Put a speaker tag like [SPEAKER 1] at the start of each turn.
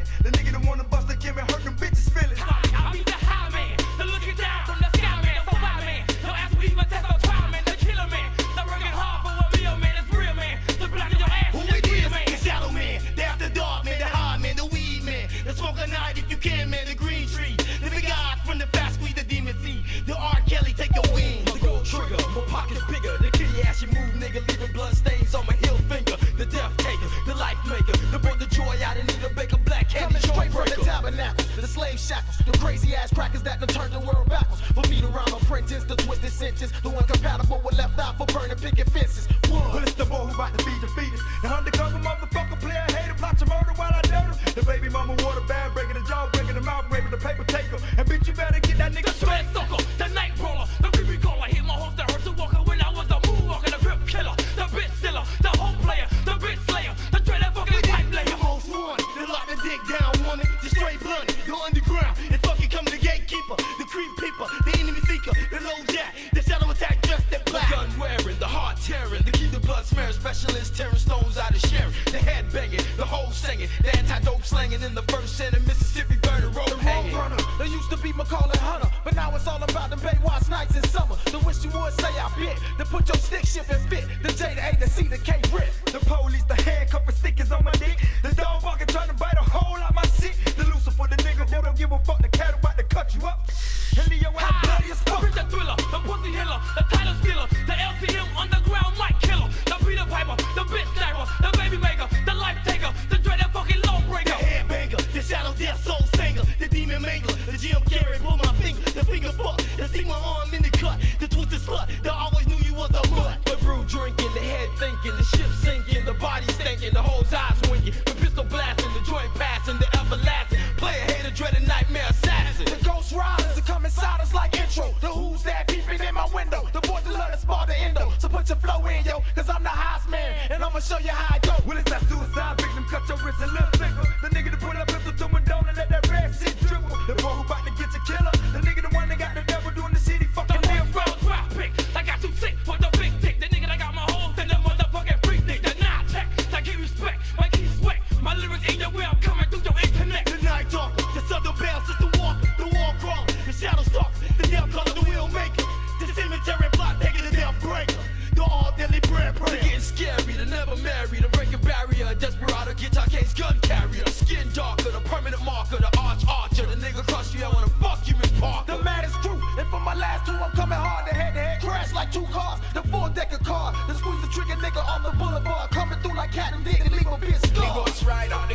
[SPEAKER 1] chillin'. The nigga that wanna bust, the can't hurt them bitches' feelings.
[SPEAKER 2] I be the high man, the looking down from the sky man, so why man? Your ass will eat test, so try man, the killer man. The working hard for a meal man, it's real man. The black in your ass, who
[SPEAKER 3] it is, man? The shadow man, the after dark man, the high man, the weed man. The smoke a night if you can, man. crazy ass crackers that done turned the world backwards. For me to rhyme
[SPEAKER 4] apprentice, the twisted sentence, the one compatible with left eye for burning picket fences. One. Well, it's the boy who about to feed the. The the shadow attack dressed in
[SPEAKER 1] The
[SPEAKER 4] black.
[SPEAKER 1] gun wearing, the heart tearing, the keep the blood smearing specialist tearing stones out of sharing, the head banging, the whole singing, the anti-dope slanging in the first cent of Mississippi burning road hanging.
[SPEAKER 2] runner.
[SPEAKER 1] They used to be McCall and Hunter, but now it's all about the Baywatch nights in summer. The wish you would say I bit, to put your stick shift and fit, the J to A to C to K rip.
[SPEAKER 2] The police, the handcuff and stickers on my dick. The dog barking trying to bite a hole out my shit. The Lucifer, for the nigga who don't give a fuck. The cat about to cut you up. And
[SPEAKER 4] Jim Carrey, pull my finger, the finger fuck, the stick my arm in the cut, the twisted slut, that always knew you was a mud.
[SPEAKER 1] The brew drinking, the head thinking, the ship sinking, the body stinking, the whole eyes winking, the pistol blasting, the joint passing, the everlasting, player hater, dreaded nightmare assassin. The ghost riders are coming silence like intro. The who's that peeping in my window? The boys that love to spar the endo. So put your flow in, yo, cause I'm the highest man, and I'ma show you how area
[SPEAKER 2] to break a barrier. Desperado, guitar case, gun carrier. Skin darker, the permanent marker, the arch archer. The nigga crush you, I wanna fuck you, Miss Parker.
[SPEAKER 3] The maddest crew, and for my last two, I'm coming hard to head
[SPEAKER 4] to head. Crash like two cars, the four decker car. The squeeze the trigger, nigga on the boulevard. Coming through like cat and dick,
[SPEAKER 1] the legal bitch scar. Nigga, it's right on